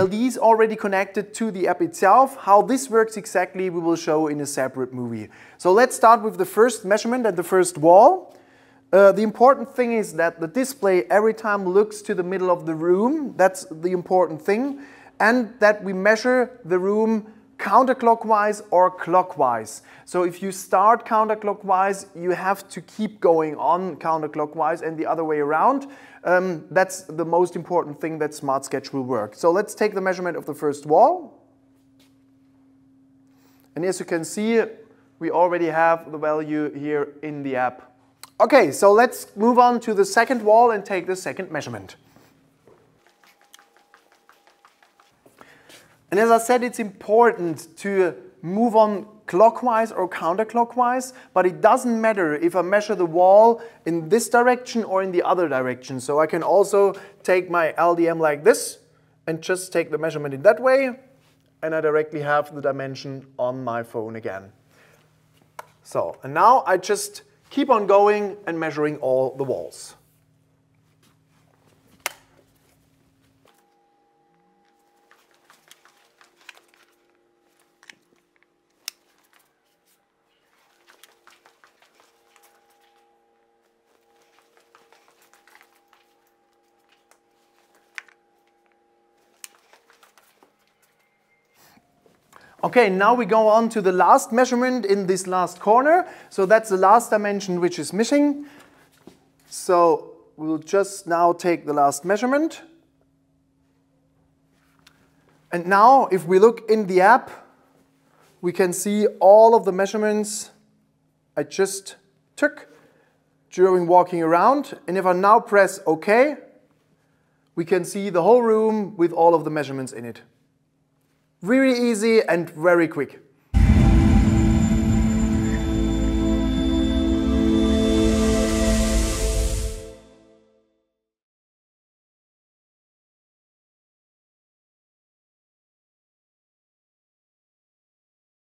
LD's already connected to the app itself. How this works exactly we will show in a separate movie. So let's start with the first measurement at the first wall. Uh, the important thing is that the display every time looks to the middle of the room. That's the important thing. And that we measure the room counterclockwise or clockwise. So if you start counterclockwise, you have to keep going on counterclockwise and the other way around. Um, that's the most important thing that Smart Sketch will work. So let's take the measurement of the first wall. And as you can see, we already have the value here in the app. Okay, so let's move on to the second wall and take the second measurement. And as I said, it's important to move on clockwise or counterclockwise, but it doesn't matter if I measure the wall in this direction or in the other direction. So I can also take my LDM like this and just take the measurement in that way, and I directly have the dimension on my phone again. So, and now I just keep on going and measuring all the walls. Okay, now we go on to the last measurement in this last corner. So that's the last dimension which is missing. So we'll just now take the last measurement. And now if we look in the app, we can see all of the measurements I just took during walking around. And if I now press OK, we can see the whole room with all of the measurements in it. Very easy and very quick.